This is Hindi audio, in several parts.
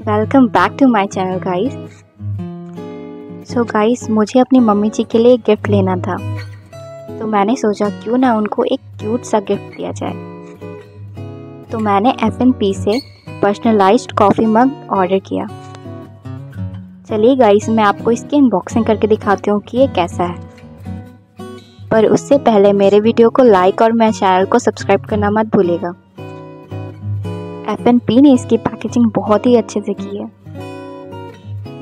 Welcome back to my channel guys so guys मुझे अपनी मम्मी जी के लिए एक गिफ्ट लेना था। तो मैंने सोचा, क्यों ना उनको एक क्यूट सा गिफ्ट दिया जाए। तो मैंने एफ़ पी से पर्सनलाइज्ड कॉफ़ी मग ऑर्डर किया। चलिए गाइस मैं आपको इसकी अनबॉक्सिंग करके दिखाती हूँ कि ये कैसा है। पर उससे पहले मेरे वीडियो को लाइक और मेरे चैनल को सब्सक्राइब करना मत भूलेगा एफ़ एन पी ने इसकी पैकेजिंग बहुत ही अच्छे से की है।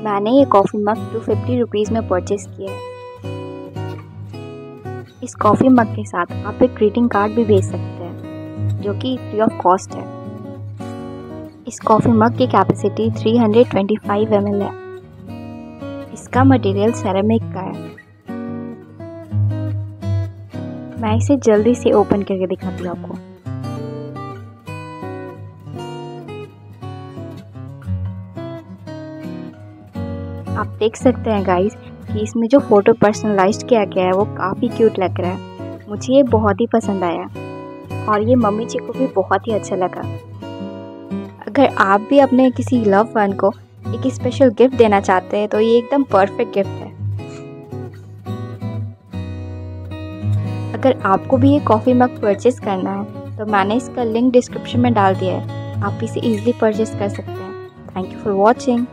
मैंने ये coffee mug two fifty rupees में परचेज़ किया है। इस कॉफ़ी मग के साथ आप एक ग्रीटिंग कार्ड भी भेज सकते हैं, जो कि फ्री ऑफ़ कॉस्ट है। इस कॉफ़ी मग की कैपेसिटी 325 ml है। इसका मटेरियल सेरेमिक का है। मैं इसे जल्दी से ओपन करके दिखाती हूँ आपको। आप देख सकते हैं गाइस कि इसमें जो फ़ोटो पर्सनलाइज किया गया है, वो काफ़ी क्यूट लग रहा है। मुझे ये बहुत ही पसंद आया और ये मम्मी जी को भी बहुत ही अच्छा लगा। अगर आप भी अपने किसी लव वन को एक स्पेशल गिफ्ट देना चाहते हैं तो ये एकदम परफेक्ट गिफ्ट है। अगर आपको भी ये कॉफ़ी मग परचेज़ करना है तो मैंने इसका लिंक डिस्क्रिप्शन में डाल दिया है। आप इसे ईजिली परचेज़ कर सकते हैं। Thank you for watching